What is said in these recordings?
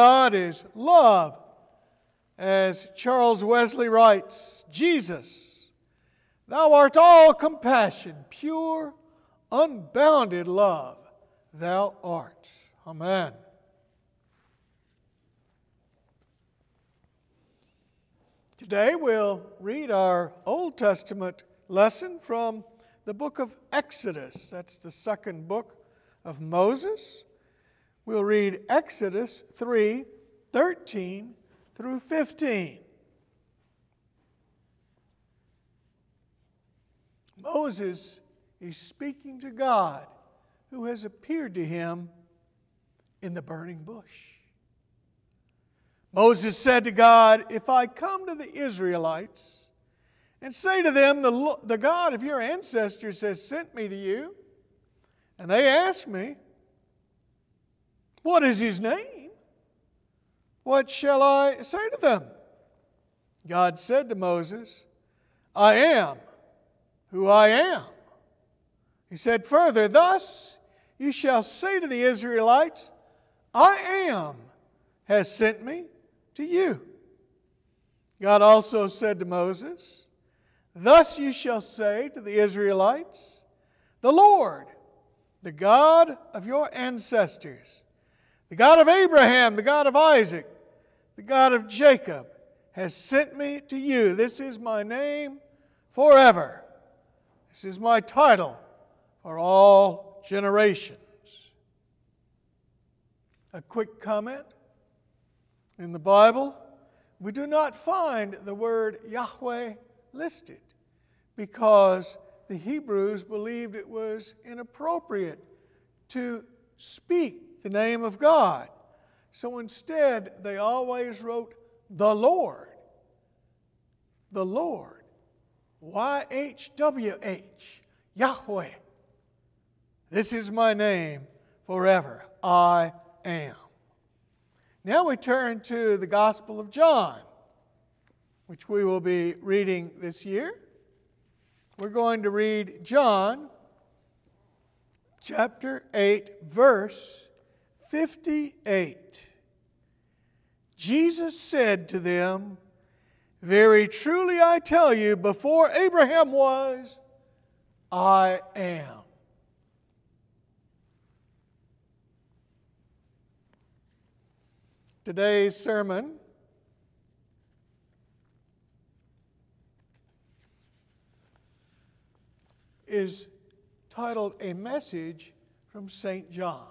God is love. As Charles Wesley writes, Jesus, thou art all compassion, pure, unbounded love, thou art. Amen. Today we'll read our Old Testament lesson from the book of Exodus. That's the second book of Moses. We'll read Exodus 3 13 through 15. Moses is speaking to God who has appeared to him in the burning bush. Moses said to God, If I come to the Israelites and say to them, The, the God of your ancestors has sent me to you, and they ask me, What is his name? What shall I say to them? God said to Moses, I am who I am. He said further, Thus you shall say to the Israelites, I am has sent me to you. God also said to Moses, Thus you shall say to the Israelites, The Lord, the God of your ancestors, the God of Abraham, the God of Isaac, the God of Jacob, has sent me to you. This is my name forever. This is my title for all generations. A quick comment in the Bible, we do not find the word Yahweh listed because the Hebrews believed it was inappropriate to speak the name of God. So instead, they always wrote the Lord. The Lord. Y H W H. Yahweh. This is my name forever. I am. Now we turn to the Gospel of John, which we will be reading this year. We're going to read John chapter 8, verse 58. Jesus said to them, Very truly I tell you, before Abraham was, I am. Today's sermon is titled A Message from St. John.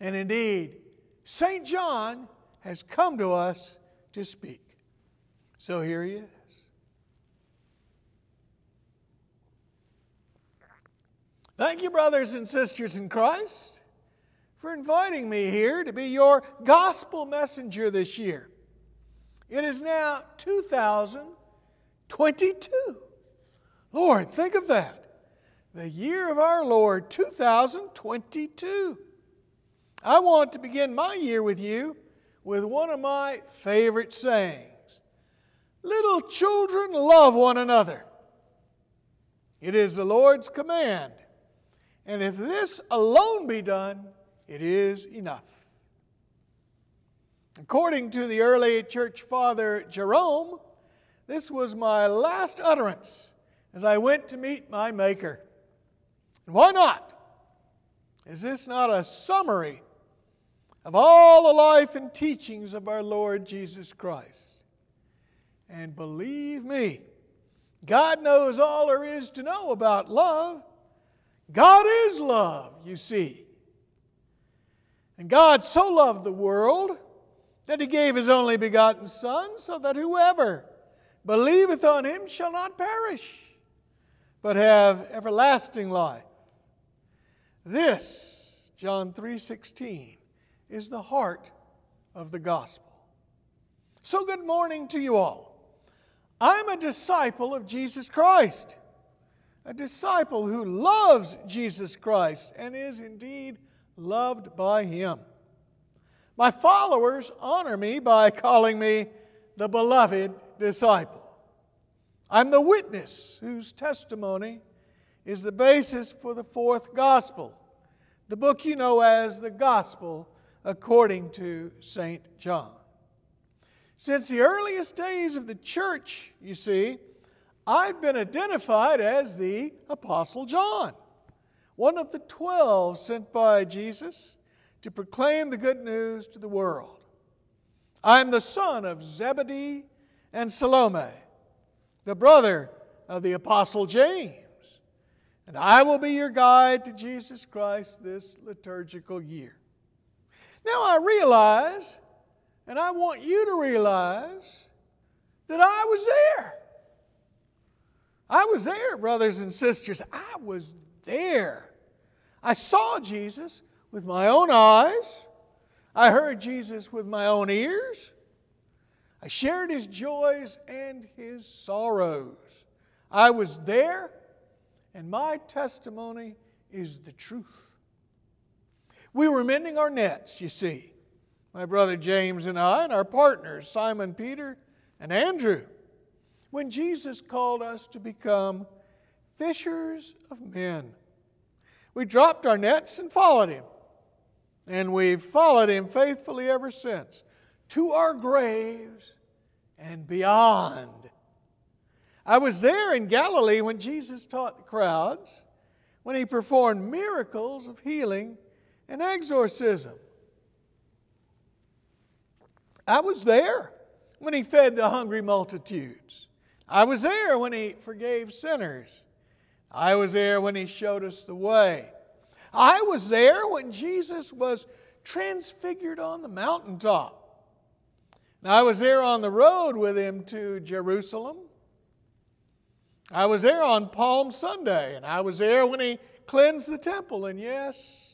And indeed, St. John has come to us to speak. So here he is. Thank you, brothers and sisters in Christ for inviting me here to be your gospel messenger this year. It is now 2022. Lord, think of that. The year of our Lord, 2022. I want to begin my year with you with one of my favorite sayings Little children, love one another. It is the Lord's command. And if this alone be done, it is enough. According to the early church father Jerome, this was my last utterance as I went to meet my Maker. And why not? Is this not a summary of all the life and teachings of our Lord Jesus Christ? And believe me, God knows all there is to know about love. God is love, you see. And God so loved the world that he gave his only begotten Son, so that whoever believeth on him shall not perish, but have everlasting life. This, John 3:16, is the heart of the gospel. So good morning to you all. I'm a disciple of Jesus Christ, a disciple who loves Jesus Christ and is indeed loved by Him. My followers honor me by calling me the beloved disciple. I'm the witness whose testimony is the basis for the fourth gospel, the book you know as the Gospel according to St. John. Since the earliest days of the church, you see, I've been identified as the Apostle John, one of the twelve sent by Jesus to proclaim the good news to the world. I'm the son of Zebedee and Salome, the brother of the Apostle James, and I will be your guide to Jesus Christ this liturgical year. Now I realize, and I want you to realize, that I was there. I was there, brothers and sisters. I was there. I saw Jesus with my own eyes. I heard Jesus with my own ears. I shared his joys and his sorrows. I was there, and my testimony is the truth. We were mending our nets, you see, my brother James and I, and our partners, Simon Peter and Andrew, when Jesus called us to become fishers of men. We dropped our nets and followed him. And we've followed him faithfully ever since to our graves and beyond. I was there in Galilee when Jesus taught the crowds, when he performed miracles of healing and exorcism. I was there when he fed the hungry multitudes. I was there when he forgave sinners. I was there when he showed us the way. I was there when Jesus was transfigured on the mountaintop. Now, I was there on the road with him to Jerusalem. I was there on Palm Sunday, and I was there when he cleansed the temple. And yes,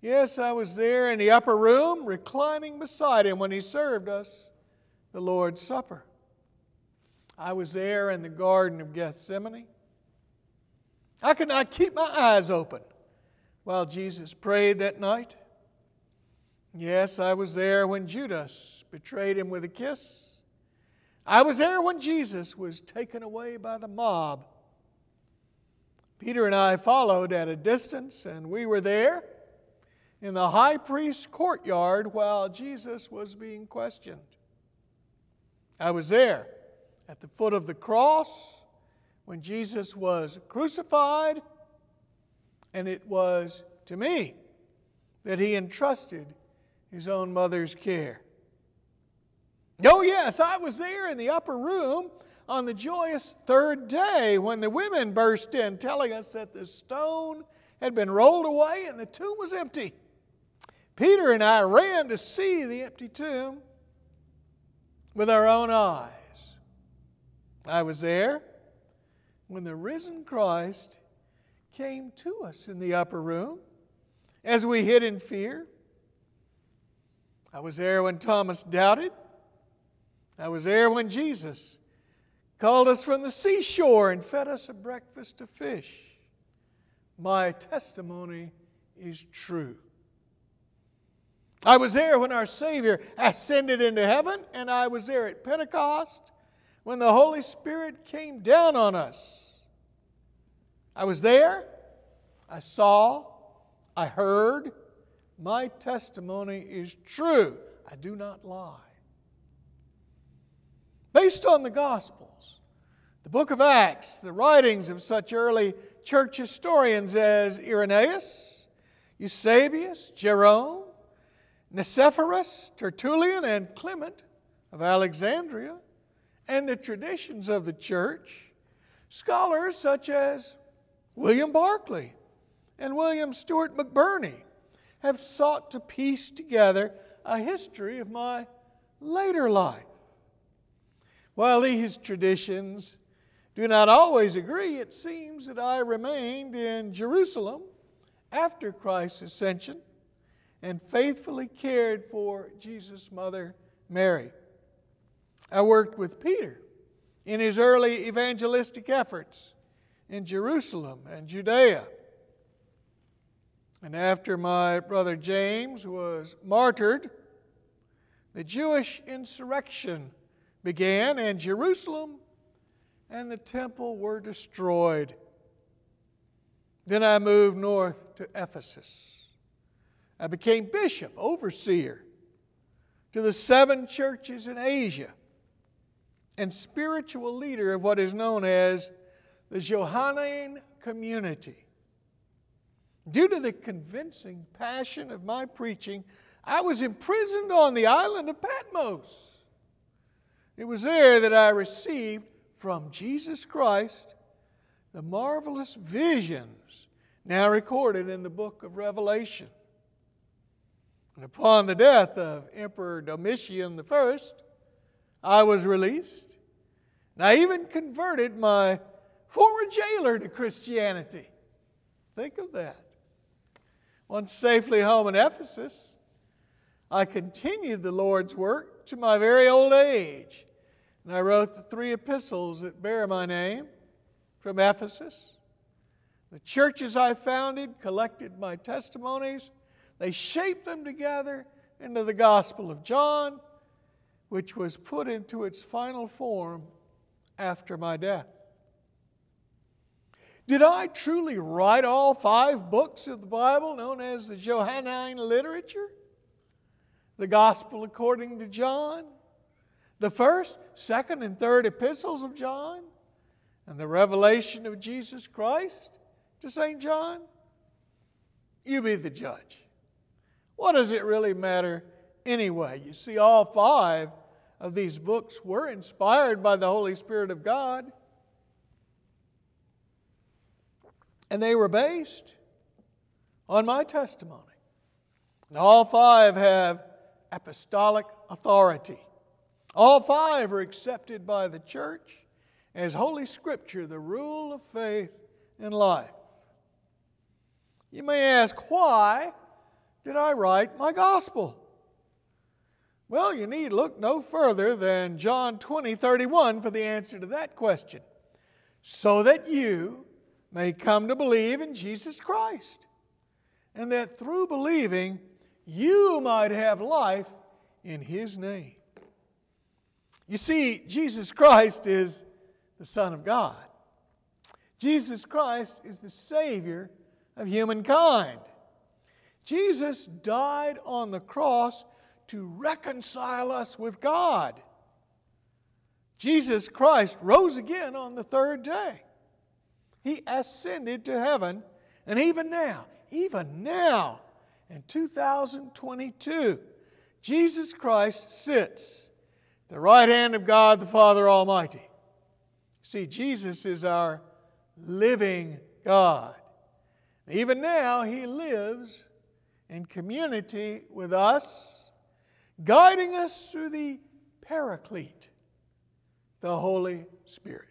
yes, I was there in the upper room, reclining beside him when he served us the Lord's Supper. I was there in the Garden of Gethsemane. I could not keep my eyes open while Jesus prayed that night. Yes, I was there when Judas betrayed him with a kiss. I was there when Jesus was taken away by the mob. Peter and I followed at a distance, and we were there in the high priest's courtyard while Jesus was being questioned. I was there at the foot of the cross when Jesus was crucified and it was to me that he entrusted his own mother's care. Oh, yes, I was there in the upper room on the joyous third day when the women burst in telling us that the stone had been rolled away and the tomb was empty. Peter and I ran to see the empty tomb with our own eyes. I was there when the risen Christ came to us in the upper room as we hid in fear. I was there when Thomas doubted. I was there when Jesus called us from the seashore and fed us a breakfast of fish. My testimony is true. I was there when our Savior ascended into heaven, and I was there at Pentecost when the Holy Spirit came down on us. I was there, I saw, I heard. My testimony is true. I do not lie. Based on the Gospels, the book of Acts, the writings of such early church historians as Irenaeus, Eusebius, Jerome, Nicephorus, Tertullian, and Clement of Alexandria, and the traditions of the church, scholars such as William Barclay and William Stewart McBirnie have sought to piece together a history of my later life. While these traditions do not always agree, it seems that I remained in Jerusalem after Christ's ascension and faithfully cared for Jesus' mother, Mary. I worked with Peter in his early evangelistic efforts in Jerusalem and Judea. And after my brother James was martyred, the Jewish insurrection began, and Jerusalem and the temple were destroyed. Then I moved north to Ephesus. I became bishop, overseer to the seven churches in Asia and spiritual leader of what is known as the Johannine community. Due to the convincing passion of my preaching, I was imprisoned on the island of Patmos. It was there that I received from Jesus Christ the marvelous visions now recorded in the book of Revelation. And upon the death of Emperor Domitian I, I was released. And I even converted my former jailer to Christianity. Think of that. Once safely home in Ephesus, I continued the Lord's work to my very old age. And I wrote the three epistles that bear my name from Ephesus. The churches I founded collected my testimonies. They shaped them together into the Gospel of John, which was put into its final form after my death. Did I truly write all five books of the Bible known as the Johannine literature? The Gospel according to John, the first, second, and third epistles of John, and the revelation of Jesus Christ to St. John? You be the judge. What does it really matter anyway? You see, all five of these books were inspired by the Holy Spirit of God, and they were based on my testimony. And all five have apostolic authority. All five are accepted by the church as Holy Scripture, the rule of faith and life. You may ask, why did I write my gospel? Well, you need look no further than John 20, 31 for the answer to that question. So that you may come to believe in Jesus Christ, and that through believing you might have life in His name. You see, Jesus Christ is the Son of God. Jesus Christ is the Savior of humankind. Jesus died on the cross to reconcile us with God. Jesus Christ rose again on the third day. He ascended to heaven, and even now, even now, in 2022, Jesus Christ sits the right hand of God the Father Almighty. See, Jesus is our living God. Even now, He lives in community with us, guiding us through the Paraclete, the Holy Spirit.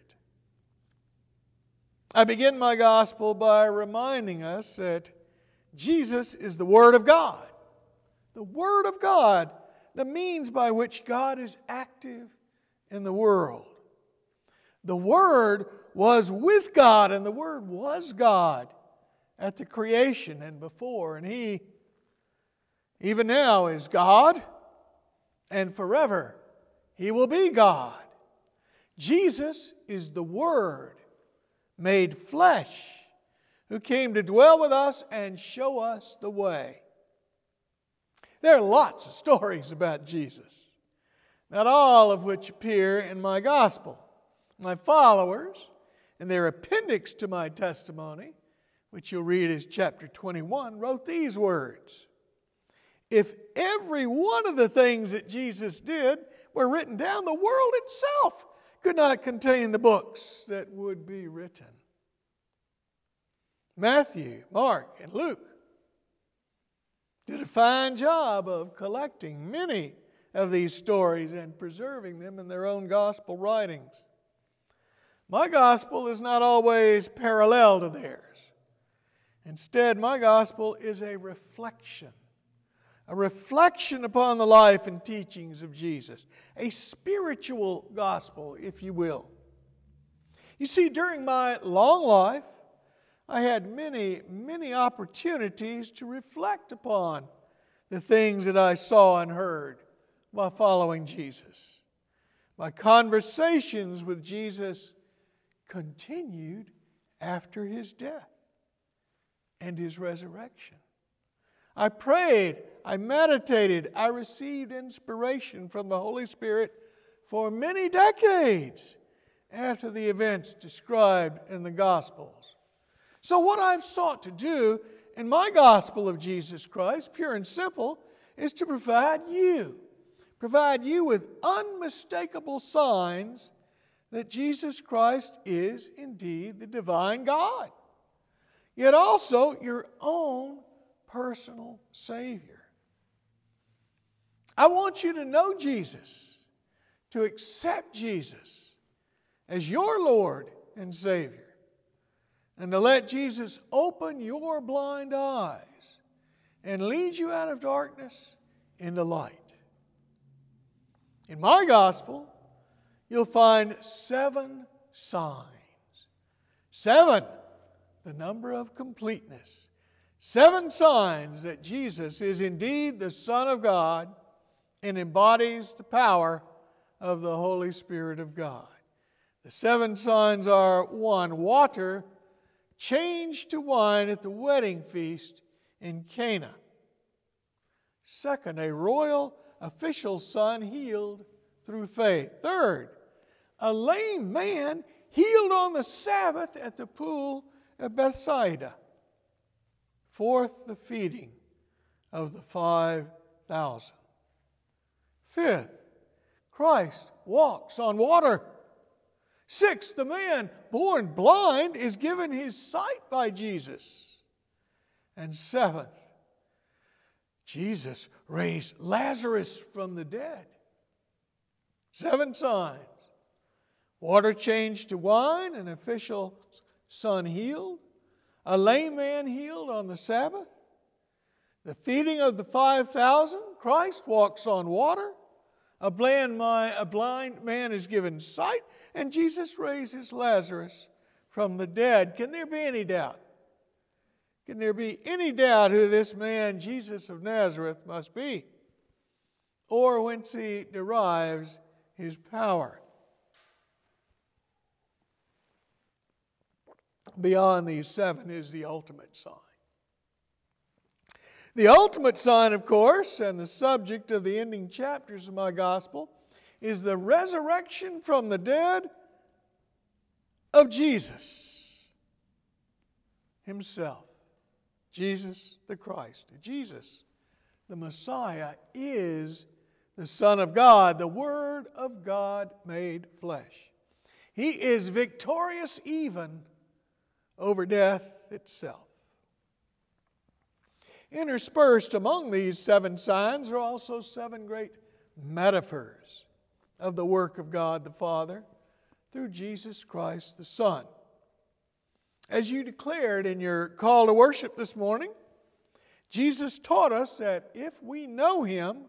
I begin my gospel by reminding us that Jesus is the Word of God. The Word of God, the means by which God is active in the world. The Word was with God, and the Word was God at the creation and before, and He, even now, is God, and forever He will be God. Jesus is the Word made flesh who came to dwell with us and show us the way. There are lots of stories about Jesus, not all of which appear in my gospel. My followers, in their appendix to my testimony, which you'll read as chapter 21, wrote these words If every one of the things that Jesus did were written down, the world itself could not contain the books that would be written. Matthew, Mark, and Luke did a fine job of collecting many of these stories and preserving them in their own gospel writings. My gospel is not always parallel to theirs. Instead, my gospel is a reflection, a reflection upon the life and teachings of Jesus, a spiritual gospel, if you will. You see, during my long life, I had many, many opportunities to reflect upon the things that I saw and heard while following Jesus. My conversations with Jesus continued after his death and his resurrection. I prayed, I meditated, I received inspiration from the Holy Spirit for many decades after the events described in the Gospels. So, what I've sought to do in my gospel of Jesus Christ, pure and simple, is to provide you, provide you with unmistakable signs that Jesus Christ is indeed the divine God, yet also your own personal Savior. I want you to know Jesus, to accept Jesus as your Lord and Savior and to let Jesus open your blind eyes and lead you out of darkness into light. In my gospel, you'll find seven signs. Seven, the number of completeness. Seven signs that Jesus is indeed the Son of God and embodies the power of the Holy Spirit of God. The seven signs are one, water changed to wine at the wedding feast in Cana. Second, a royal official's son healed through faith. Third, a lame man healed on the Sabbath at the pool of Bethsaida. Fourth, the feeding of the 5,000. Fifth, Christ walks on water. Sixth, the man born blind is given his sight by Jesus. And seventh, Jesus raised Lazarus from the dead. Seven signs water changed to wine, an official son healed, a lame man healed on the Sabbath, the feeding of the 5,000, Christ walks on water, a blind, a blind man is given sight, and Jesus raises Lazarus from the dead. Can there be any doubt? Can there be any doubt who this man, Jesus of Nazareth, must be? Or whence he derives his power? Beyond these seven is the ultimate sign. The ultimate sign, of course, and the subject of the ending chapters of my gospel, is the resurrection from the dead of Jesus Himself. Jesus the Christ. Jesus, the Messiah, is the Son of God, the Word of God made flesh. He is victorious even over death itself. Interspersed among these seven signs are also seven great metaphors of the work of God the Father through Jesus Christ the Son. As you declared in your call to worship this morning, Jesus taught us that if we know Him,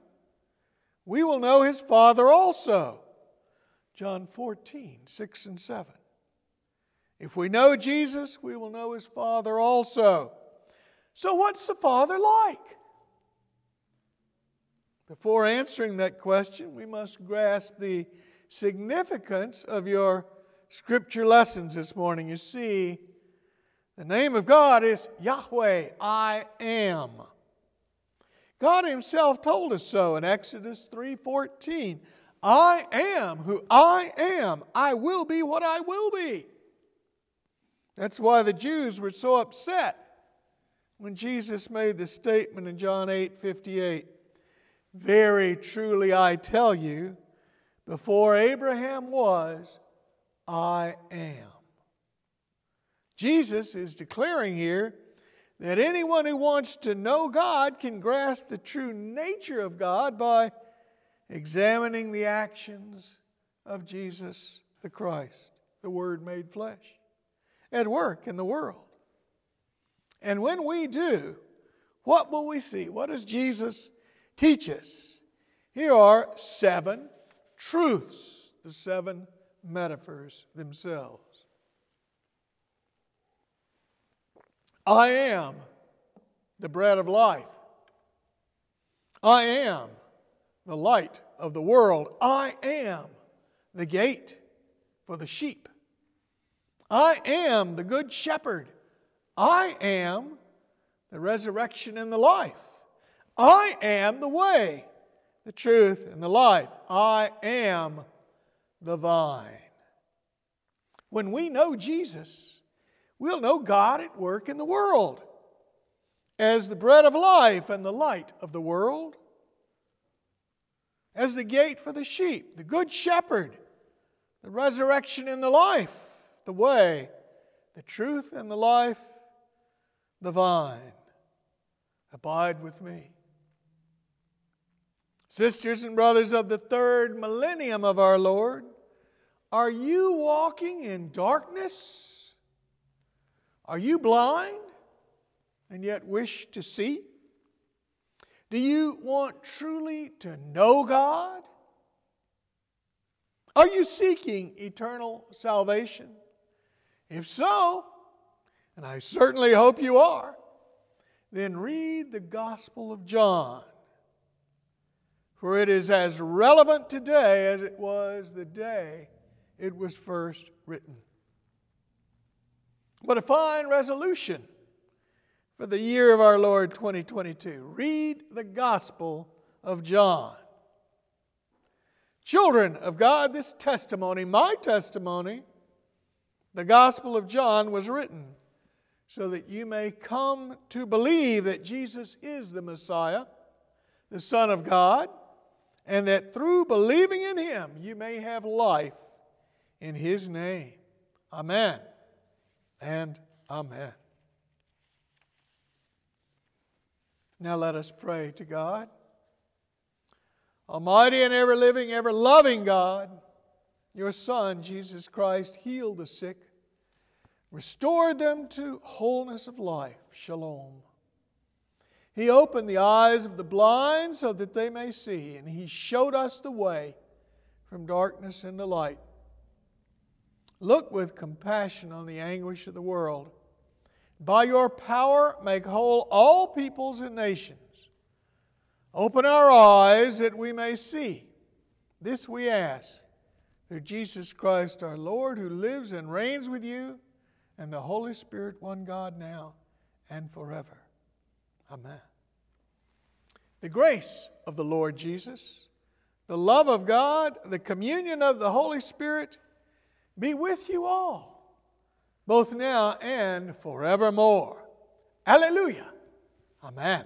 we will know His Father also. John 14, 6 and 7. If we know Jesus, we will know His Father also. So, what's the Father like? Before answering that question, we must grasp the significance of your scripture lessons this morning. You see, the name of God is Yahweh, I am. God himself told us so in Exodus 3:14. I am who I am. I will be what I will be. That's why the Jews were so upset when Jesus made the statement in John 8 58, Very truly I tell you, before Abraham was, I am. Jesus is declaring here that anyone who wants to know God can grasp the true nature of God by examining the actions of Jesus the Christ, the Word made flesh, at work in the world. And when we do, what will we see? What does Jesus teach us? Here are seven truths, the seven metaphors themselves. I am the bread of life. I am the light of the world. I am the gate for the sheep. I am the good shepherd. I am the resurrection and the life. I am the way, the truth, and the life. I am the vine. When we know Jesus, we'll know God at work in the world as the bread of life and the light of the world, as the gate for the sheep, the good shepherd, the resurrection and the life, the way, the truth and the life, the vine. Abide with me. Sisters and brothers of the third millennium of our Lord, are you walking in darkness? Are you blind and yet wish to see? Do you want truly to know God? Are you seeking eternal salvation? If so, and I certainly hope you are, then read the Gospel of John. For it is as relevant today as it was the day it was first written. What a fine resolution for the year of our Lord 2022. Read the Gospel of John. Children of God, this testimony, my testimony, the Gospel of John was written so that you may come to believe that Jesus is the Messiah, the Son of God, and that through believing in Him you may have life in His name. Amen and Amen. Now let us pray to God. Almighty and ever living, ever loving God, your Son, Jesus Christ, healed the sick, restored them to wholeness of life. Shalom. He opened the eyes of the blind so that they may see, and He showed us the way from darkness into light. Look with compassion on the anguish of the world by your power, make whole all peoples and nations. Open our eyes that we may see. This we ask through Jesus Christ our Lord, who lives and reigns with you and the Holy Spirit, one God, now and forever. Amen. The grace of the Lord Jesus, the love of God, the communion of the Holy Spirit be with you all both now and forevermore. Alleluia. Amen.